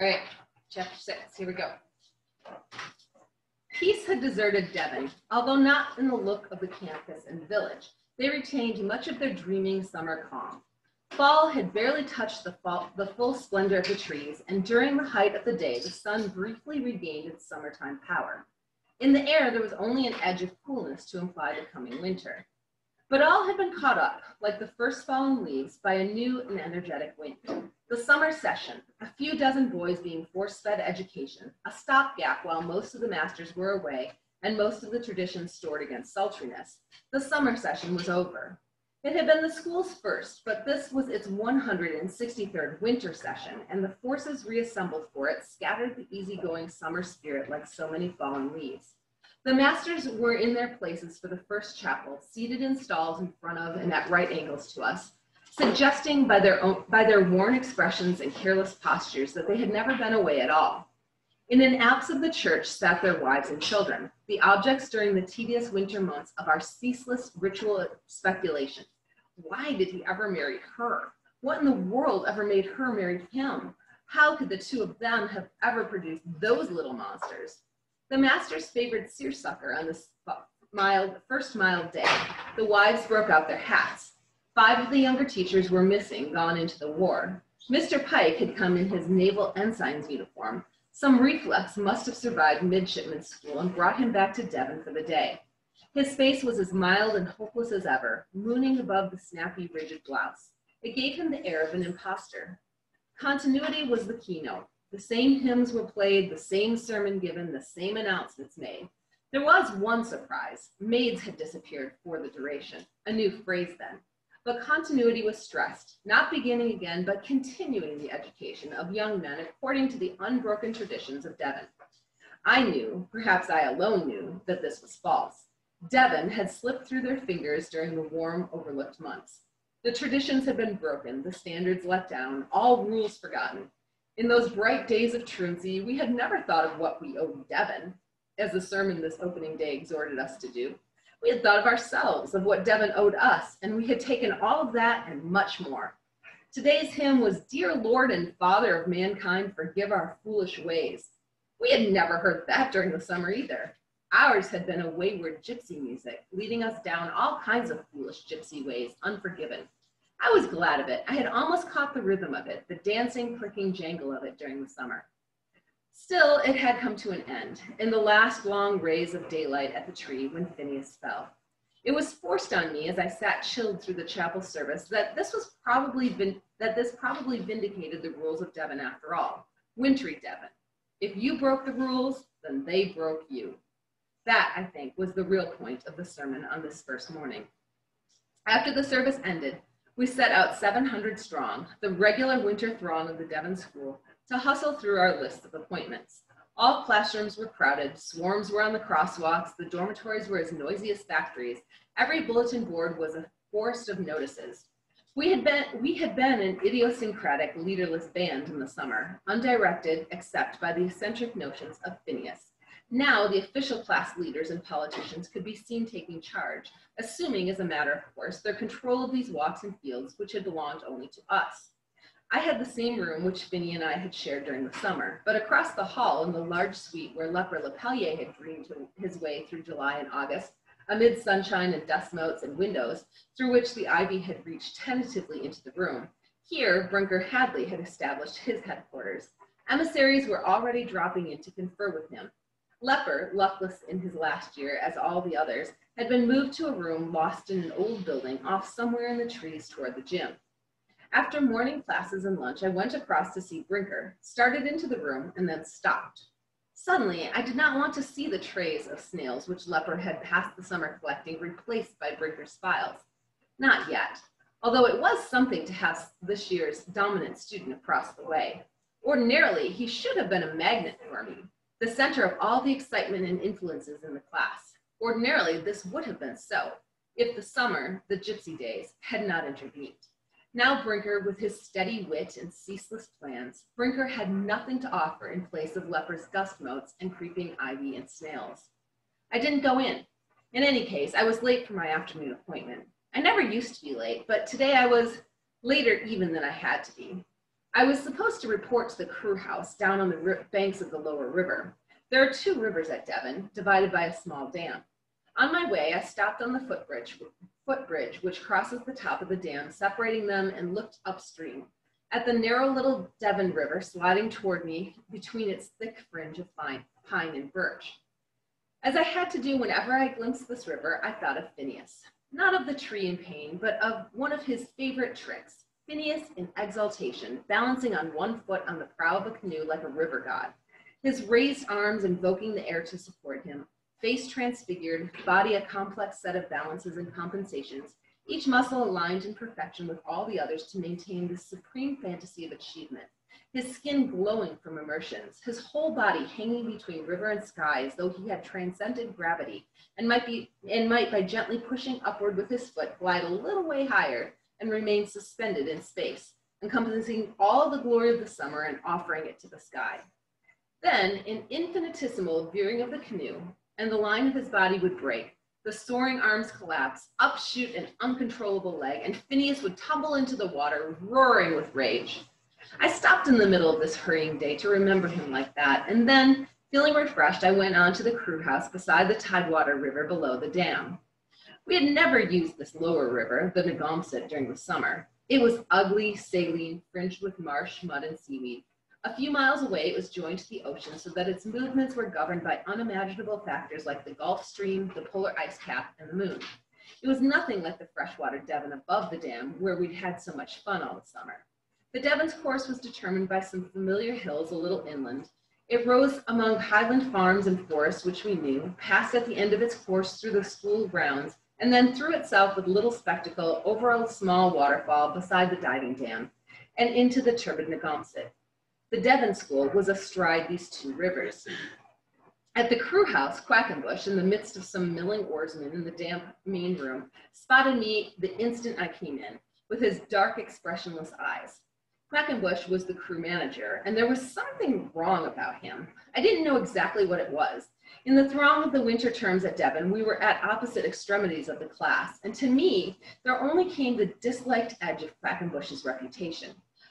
All right, chapter six, here we go. Peace had deserted Devon, although not in the look of the campus and village. They retained much of their dreaming summer calm. Fall had barely touched the, fall, the full splendor of the trees, and during the height of the day, the sun briefly regained its summertime power. In the air, there was only an edge of coolness to imply the coming winter. But all had been caught up, like the first fallen leaves, by a new and energetic wind. The summer session, a few dozen boys being force-fed education, a stopgap while most of the masters were away and most of the traditions stored against sultriness. The summer session was over. It had been the school's first, but this was its 163rd winter session, and the forces reassembled for it scattered the easygoing summer spirit like so many fallen leaves. The masters were in their places for the first chapel, seated in stalls in front of and at right angles to us, suggesting by their, own, by their worn expressions and careless postures that they had never been away at all. In an apse of the church sat their wives and children, the objects during the tedious winter months of our ceaseless ritual speculation. Why did he ever marry her? What in the world ever made her marry him? How could the two of them have ever produced those little monsters? The masters favored seersucker on this mild, first mild day. The wives broke out their hats. Five of the younger teachers were missing, gone into the war. Mr. Pike had come in his naval ensign's uniform. Some reflex must have survived midshipman's school and brought him back to Devon for the day. His face was as mild and hopeless as ever, mooning above the snappy, rigid blouse. It gave him the air of an impostor. Continuity was the keynote. The same hymns were played, the same sermon given, the same announcements made. There was one surprise. Maids had disappeared for the duration. A new phrase then but continuity was stressed, not beginning again, but continuing the education of young men according to the unbroken traditions of Devon. I knew, perhaps I alone knew, that this was false. Devon had slipped through their fingers during the warm, overlooked months. The traditions had been broken, the standards let down, all rules forgotten. In those bright days of truancy, we had never thought of what we owed Devon, as the sermon this opening day exhorted us to do. We had thought of ourselves, of what Devon owed us, and we had taken all of that and much more. Today's hymn was Dear Lord and Father of mankind, forgive our foolish ways. We had never heard that during the summer either. Ours had been a wayward gypsy music, leading us down all kinds of foolish gypsy ways, unforgiven. I was glad of it. I had almost caught the rhythm of it, the dancing, clicking jangle of it during the summer. Still, it had come to an end in the last long rays of daylight at the tree when Phineas fell. It was forced on me as I sat chilled through the chapel service that this was probably vin- that this probably vindicated the rules of Devon after all. Wintry Devon. If you broke the rules, then they broke you. That, I think, was the real point of the sermon on this first morning. After the service ended, we set out 700 strong, the regular winter throng of the Devon School, to hustle through our list of appointments. All classrooms were crowded, swarms were on the crosswalks, the dormitories were as noisy as factories. Every bulletin board was a forest of notices. We had been, we had been an idiosyncratic, leaderless band in the summer, undirected except by the eccentric notions of Phineas. Now the official class leaders and politicians could be seen taking charge, assuming as a matter of course their control of these walks and fields which had belonged only to us. I had the same room which Finny and I had shared during the summer, but across the hall in the large suite where Leper Lepellier had dreamed his way through July and August, amid sunshine and dust motes and windows through which the ivy had reached tentatively into the room, here Brinker Hadley had established his headquarters. Emissaries were already dropping in to confer with him. Leper, luckless in his last year as all the others, had been moved to a room lost in an old building off somewhere in the trees toward the gym. After morning classes and lunch, I went across to see Brinker, started into the room, and then stopped. Suddenly, I did not want to see the trays of snails which Leper had passed the summer collecting replaced by Brinker's files. Not yet, although it was something to have this year's dominant student across the way. Ordinarily, he should have been a magnet for me, the center of all the excitement and influences in the class. Ordinarily, this would have been so, if the summer, the gypsy days, had not intervened. Now Brinker, with his steady wit and ceaseless plans, Brinker had nothing to offer in place of Leper's dust motes and creeping ivy and snails. I didn't go in. In any case, I was late for my afternoon appointment. I never used to be late, but today I was later even than I had to be. I was supposed to report to the crew house down on the banks of the lower river. There are two rivers at Devon, divided by a small dam. On my way, I stopped on the footbridge, footbridge which crosses the top of the dam, separating them, and looked upstream at the narrow little Devon River sliding toward me between its thick fringe of pine, pine and birch. As I had to do whenever I glimpsed this river, I thought of Phineas, not of the tree in pain, but of one of his favorite tricks, Phineas in exaltation, balancing on one foot on the prow of a canoe like a river god, his raised arms invoking the air to support him, face transfigured, body a complex set of balances and compensations, each muscle aligned in perfection with all the others to maintain this supreme fantasy of achievement. His skin glowing from immersions, his whole body hanging between river and sky as though he had transcended gravity and might be and might by gently pushing upward with his foot glide a little way higher and remain suspended in space, encompassing all the glory of the summer and offering it to the sky. Then, in infinitesimal veering of the canoe, and the line of his body would break, the soaring arms collapse, upshoot an uncontrollable leg, and Phineas would tumble into the water, roaring with rage. I stopped in the middle of this hurrying day to remember him like that, and then, feeling refreshed, I went on to the crew house beside the Tidewater River below the dam. We had never used this lower river, the Naguamsett, during the summer. It was ugly, saline, fringed with marsh, mud, and seaweed. A few miles away, it was joined to the ocean so that its movements were governed by unimaginable factors like the Gulf Stream, the polar ice cap, and the moon. It was nothing like the freshwater Devon above the dam, where we'd had so much fun all the summer. The Devon's course was determined by some familiar hills a little inland. It rose among highland farms and forests, which we knew, passed at the end of its course through the school grounds, and then threw itself with little spectacle over a small waterfall beside the diving dam and into the turbid Naguamsett. The Devon School was astride these two rivers. At the crew house, Quackenbush, in the midst of some milling oarsmen in the damp main room, spotted me the instant I came in, with his dark, expressionless eyes. Quackenbush was the crew manager, and there was something wrong about him. I didn't know exactly what it was, in the throng of the winter terms at Devon, we were at opposite extremities of the class, and to me, there only came the disliked edge of Quackenbush's reputation.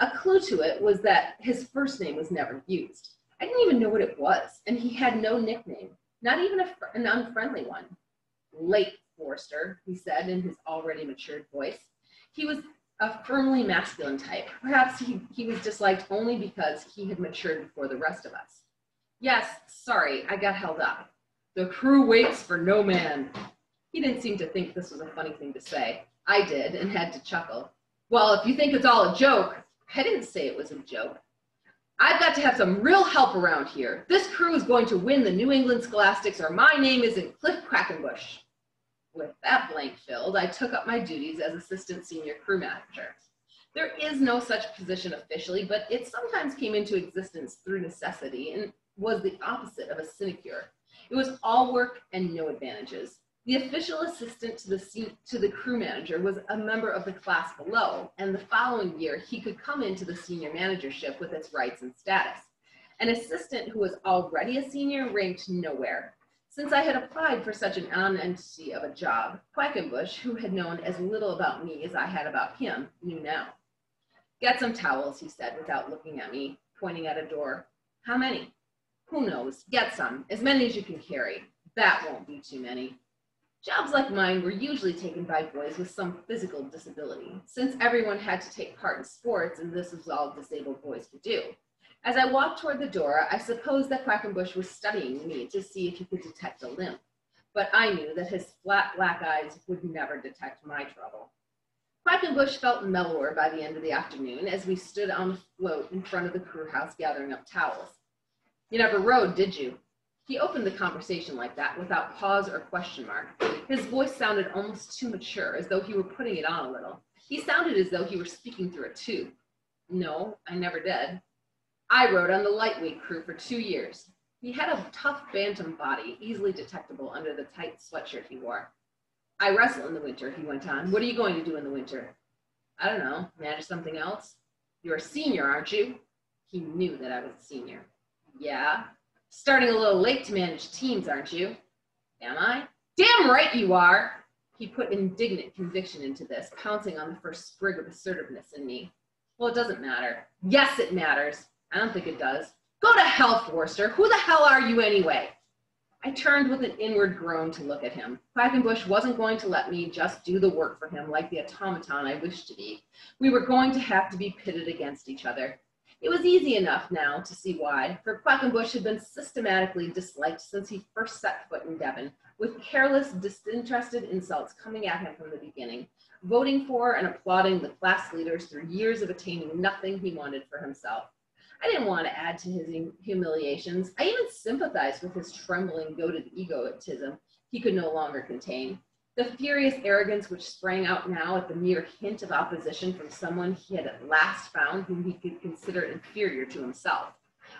A clue to it was that his first name was never used. I didn't even know what it was, and he had no nickname, not even a, an unfriendly one. Late Forrester, he said in his already matured voice. He was a firmly masculine type. Perhaps he, he was disliked only because he had matured before the rest of us. Yes, sorry, I got held up. The crew waits for no man. He didn't seem to think this was a funny thing to say. I did and had to chuckle. Well, if you think it's all a joke, I didn't say it was a joke. I've got to have some real help around here. This crew is going to win the New England Scholastics or my name isn't Cliff Quackenbush. With that blank filled, I took up my duties as assistant senior crew manager. There is no such position officially, but it sometimes came into existence through necessity and was the opposite of a sinecure. It was all work and no advantages. The official assistant to the, to the crew manager was a member of the class below, and the following year he could come into the senior managership with its rights and status. An assistant who was already a senior ranked nowhere. Since I had applied for such an nonentity of a job, Quackenbush, who had known as little about me as I had about him, knew now. Get some towels, he said without looking at me, pointing at a door. How many? Who knows? Get some, as many as you can carry. That won't be too many. Jobs like mine were usually taken by boys with some physical disability, since everyone had to take part in sports and this was all disabled boys could do. As I walked toward the door, I supposed that Quackenbush was studying me to see if he could detect a limp, but I knew that his flat black eyes would never detect my trouble. Quackenbush felt mellower by the end of the afternoon as we stood on the float in front of the crew house gathering up towels. You never rode, did you? He opened the conversation like that without pause or question mark. His voice sounded almost too mature, as though he were putting it on a little. He sounded as though he were speaking through a tube. No, I never did. I rode on the lightweight crew for two years. He had a tough bantam body, easily detectable under the tight sweatshirt he wore. I wrestle in the winter, he went on. What are you going to do in the winter? I don't know, manage something else. You're a senior, aren't you? He knew that I was a senior. Yeah. Starting a little late to manage teams, aren't you? Am I? Damn right you are! He put indignant conviction into this, pouncing on the first sprig of assertiveness in me. Well, it doesn't matter. Yes, it matters. I don't think it does. Go to hell, Forrester. Who the hell are you anyway? I turned with an inward groan to look at him. Quackenbush wasn't going to let me just do the work for him like the automaton I wished to be. We were going to have to be pitted against each other. It was easy enough now to see why, for Quackenbush had been systematically disliked since he first set foot in Devon, with careless, disinterested insults coming at him from the beginning, voting for and applauding the class leaders through years of attaining nothing he wanted for himself. I didn't want to add to his humiliations. I even sympathized with his trembling, goaded egotism he could no longer contain. The furious arrogance which sprang out now at the mere hint of opposition from someone he had at last found whom he could consider inferior to himself.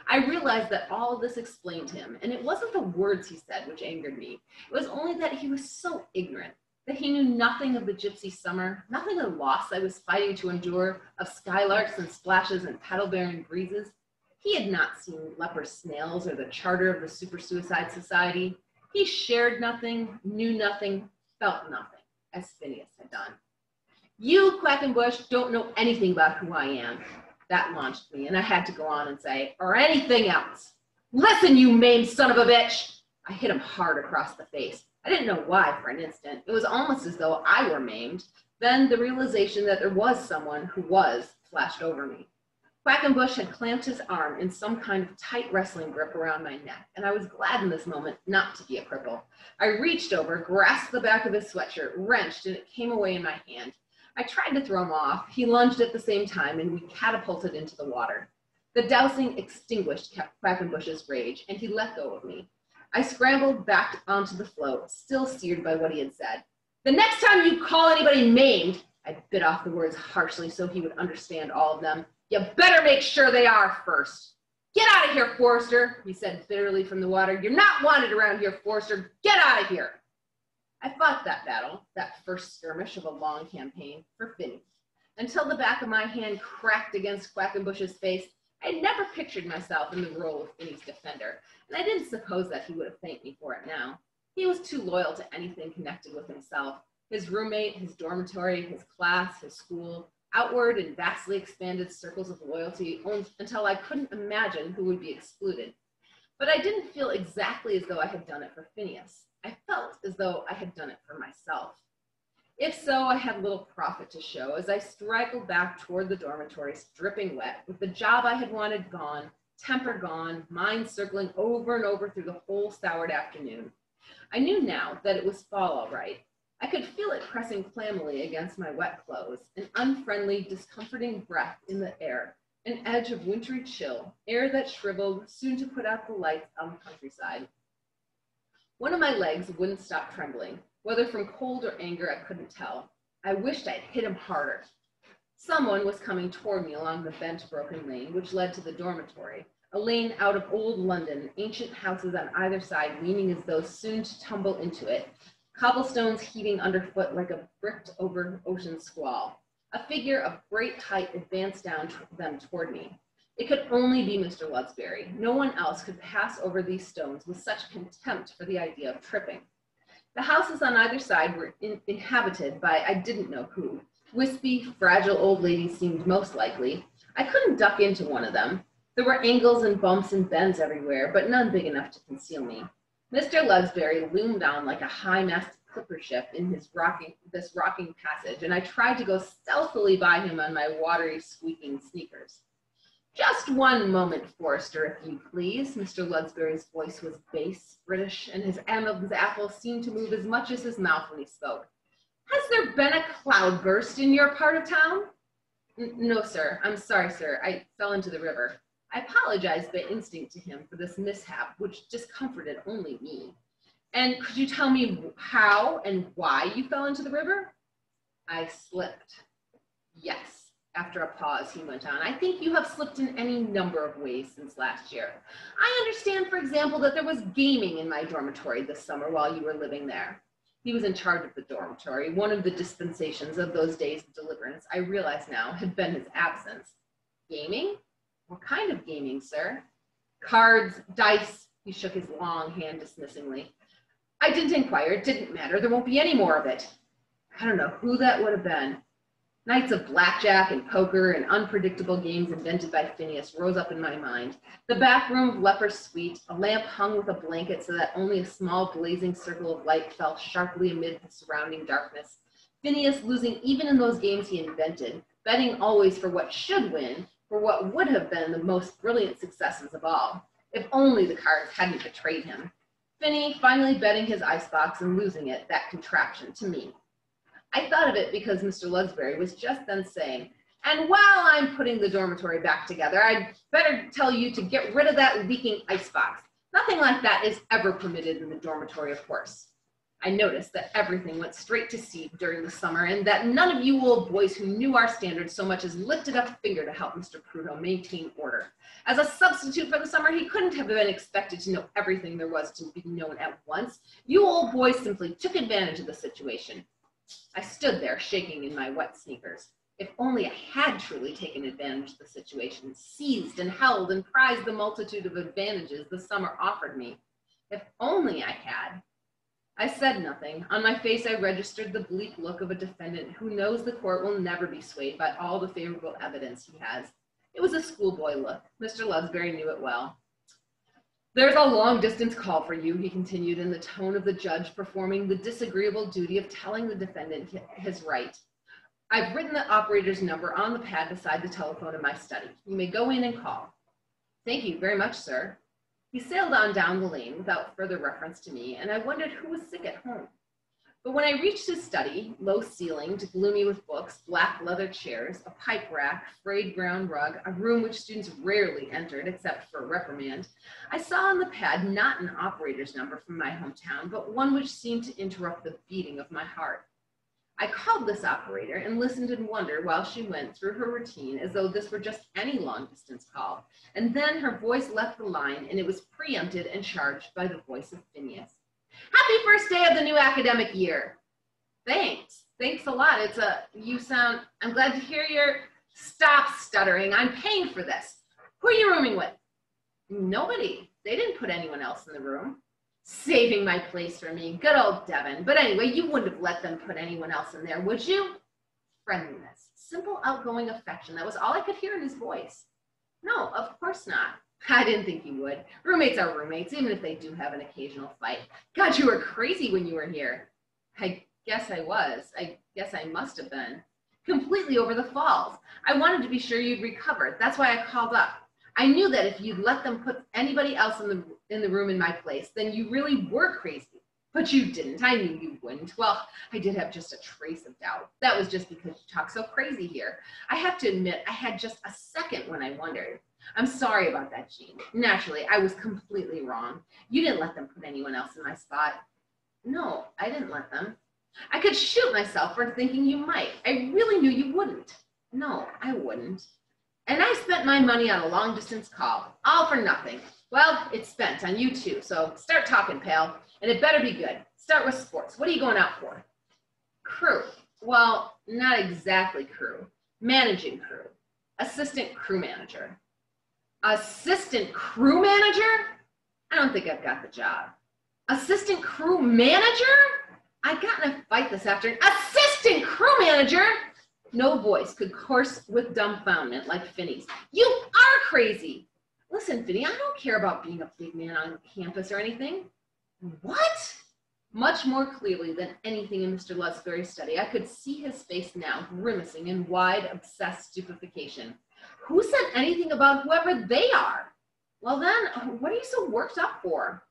I realized that all this explained him, and it wasn't the words he said which angered me. It was only that he was so ignorant, that he knew nothing of the gypsy summer, nothing of the loss I was fighting to endure, of skylarks and splashes and paddle-bearing breezes. He had not seen leper snails or the charter of the Super Suicide Society. He shared nothing, knew nothing, felt nothing, as Phineas had done. You, Quackenbush, don't know anything about who I am. That launched me, and I had to go on and say, or anything else. Listen, you maimed son of a bitch! I hit him hard across the face. I didn't know why for an instant. It was almost as though I were maimed. Then the realization that there was someone who was flashed over me. Quackenbush had clamped his arm in some kind of tight wrestling grip around my neck, and I was glad in this moment not to be a cripple. I reached over, grasped the back of his sweatshirt, wrenched, and it came away in my hand. I tried to throw him off. He lunged at the same time, and we catapulted into the water. The dousing extinguished Quackenbush's rage, and he let go of me. I scrambled back onto the float, still seared by what he had said. The next time you call anybody maimed, I bit off the words harshly so he would understand all of them. You better make sure they are first. Get out of here, Forrester, he said bitterly from the water. You're not wanted around here, Forrester. Get out of here. I fought that battle, that first skirmish of a long campaign, for Finny, until the back of my hand cracked against Quackenbush's face I had never pictured myself in the role of Finny's defender, and I didn't suppose that he would have thanked me for it now. He was too loyal to anything connected with himself. His roommate, his dormitory, his class, his school, outward and vastly expanded circles of loyalty until I couldn't imagine who would be excluded. But I didn't feel exactly as though I had done it for Phineas. I felt as though I had done it for myself. If so, I had little profit to show as I straggled back toward the dormitories, dripping wet, with the job I had wanted gone, temper gone, mind circling over and over through the whole soured afternoon. I knew now that it was fall all right. I could feel it pressing clammily against my wet clothes, an unfriendly, discomforting breath in the air, an edge of wintry chill, air that shriveled, soon to put out the lights on the countryside. One of my legs wouldn't stop trembling, whether from cold or anger, I couldn't tell. I wished I'd hit him harder. Someone was coming toward me along the bent, broken lane, which led to the dormitory, a lane out of old London, ancient houses on either side leaning as though soon to tumble into it, cobblestones heaving underfoot like a bricked over ocean squall. A figure of great height advanced down them toward me. It could only be Mr. Ludsbury. No one else could pass over these stones with such contempt for the idea of tripping. The houses on either side were in, inhabited by I didn't know who. Wispy, fragile old ladies seemed most likely. I couldn't duck into one of them. There were angles and bumps and bends everywhere, but none big enough to conceal me. Mr. Ludsbury loomed on like a high-masted clipper ship in his rocking, this rocking passage, and I tried to go stealthily by him on my watery, squeaking sneakers. Just one moment, Forrester, if you please. Mr. Ludsbury's voice was bass, British, and his Adam's apple seemed to move as much as his mouth when he spoke. Has there been a cloudburst in your part of town? N no, sir. I'm sorry, sir. I fell into the river. I apologized by instinct to him for this mishap, which discomforted only me. And could you tell me how and why you fell into the river? I slipped. Yes. After a pause, he went on, I think you have slipped in any number of ways since last year. I understand, for example, that there was gaming in my dormitory this summer while you were living there. He was in charge of the dormitory. One of the dispensations of those days of deliverance, I realize now, had been his absence. Gaming? What kind of gaming, sir? Cards, dice. He shook his long hand dismissingly. I didn't inquire. It didn't matter. There won't be any more of it. I don't know who that would have been. Nights of blackjack and poker and unpredictable games invented by Phineas rose up in my mind. The back room of Leper's Suite, a lamp hung with a blanket so that only a small blazing circle of light fell sharply amid the surrounding darkness. Phineas losing even in those games he invented, betting always for what should win, for what would have been the most brilliant successes of all. If only the cards hadn't betrayed him. Finny finally betting his icebox and losing it, that contraption, to me. I thought of it because Mr. Ludsbury was just then saying, and while I'm putting the dormitory back together, I'd better tell you to get rid of that leaking icebox. Nothing like that is ever permitted in the dormitory, of course. I noticed that everything went straight to seed during the summer and that none of you old boys who knew our standards so much as lifted a finger to help Mr. Prud'homme maintain order. As a substitute for the summer, he couldn't have been expected to know everything there was to be known at once. You old boys simply took advantage of the situation. I stood there shaking in my wet sneakers. If only I had truly taken advantage of the situation, seized and held and prized the multitude of advantages the summer offered me. If only I had. I said nothing. On my face, I registered the bleak look of a defendant who knows the court will never be swayed by all the favorable evidence he has. It was a schoolboy look. Mr. Ludsbury knew it well. There's a long distance call for you, he continued in the tone of the judge performing the disagreeable duty of telling the defendant his right. I've written the operator's number on the pad beside the telephone in my study. You may go in and call. Thank you very much, sir. He sailed on down the lane without further reference to me, and I wondered who was sick at home. But when I reached his study, low ceilinged, gloomy with books, black leather chairs, a pipe rack, frayed brown rug, a room which students rarely entered except for a reprimand, I saw on the pad not an operator's number from my hometown, but one which seemed to interrupt the beating of my heart. I called this operator and listened in wonder while she went through her routine as though this were just any long distance call. And then her voice left the line and it was preempted and charged by the voice of Phineas. Happy first day of the new academic year. Thanks. Thanks a lot. It's a, you sound, I'm glad to hear your, stop stuttering. I'm paying for this. Who are you rooming with? Nobody. They didn't put anyone else in the room saving my place for me. Good old Devon. But anyway, you wouldn't have let them put anyone else in there, would you? Friendliness, simple outgoing affection. That was all I could hear in his voice. No, of course not. I didn't think you would. Roommates are roommates, even if they do have an occasional fight. God, you were crazy when you were here. I guess I was. I guess I must have been. Completely over the falls. I wanted to be sure you'd recovered. That's why I called up. I knew that if you'd let them put anybody else in the in the room in my place, then you really were crazy. But you didn't. I knew you wouldn't. Well, I did have just a trace of doubt. That was just because you talk so crazy here. I have to admit, I had just a second when I wondered. I'm sorry about that, Gene. Naturally, I was completely wrong. You didn't let them put anyone else in my spot. No, I didn't let them. I could shoot myself for thinking you might. I really knew you wouldn't. No, I wouldn't. And I spent my money on a long distance call, all for nothing. Well, it's spent on you too, so start talking, pal. And it better be good. Start with sports. What are you going out for? Crew. Well, not exactly crew. Managing crew. Assistant crew manager. Assistant crew manager? I don't think I've got the job. Assistant crew manager? I got in a fight this afternoon. Assistant crew manager? No voice could course with dumbfoundment like Finny's. You are crazy. Listen, Finny, I don't care about being a big man on campus or anything. What? Much more clearly than anything in Mr. Ludsbury's study, I could see his face now grimacing in wide, obsessed stupefaction. Who said anything about whoever they are? Well, then, what are you so worked up for?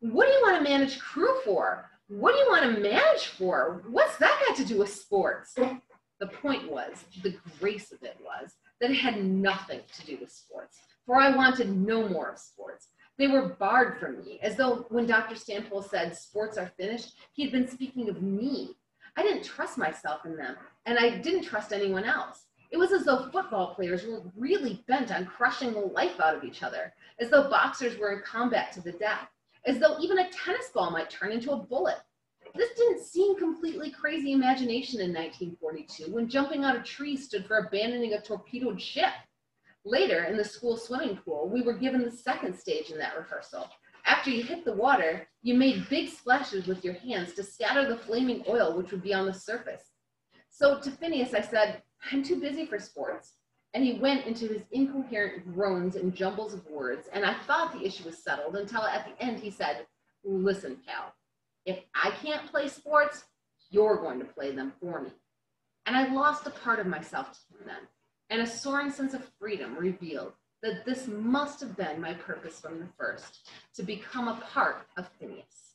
What do you want to manage crew for? What do you want to manage for? What's that got to do with sports? The point was, the grace of it was, that it had nothing to do with sports, for I wanted no more of sports. They were barred from me, as though when Dr. Stanpole said sports are finished, he had been speaking of me. I didn't trust myself in them, and I didn't trust anyone else. It was as though football players were really bent on crushing the life out of each other, as though boxers were in combat to the death, as though even a tennis ball might turn into a bullet. This didn't seem completely crazy imagination in 1942 when jumping out of trees stood for abandoning a torpedoed ship. Later, in the school swimming pool, we were given the second stage in that rehearsal. After you hit the water, you made big splashes with your hands to scatter the flaming oil which would be on the surface. So to Phineas, I said, I'm too busy for sports. And he went into his incoherent groans and jumbles of words. And I thought the issue was settled until at the end he said, Listen, pal, if I can't play sports, you're going to play them for me. And I lost a part of myself to then, and a soaring sense of freedom revealed that this must have been my purpose from the first to become a part of Phineas.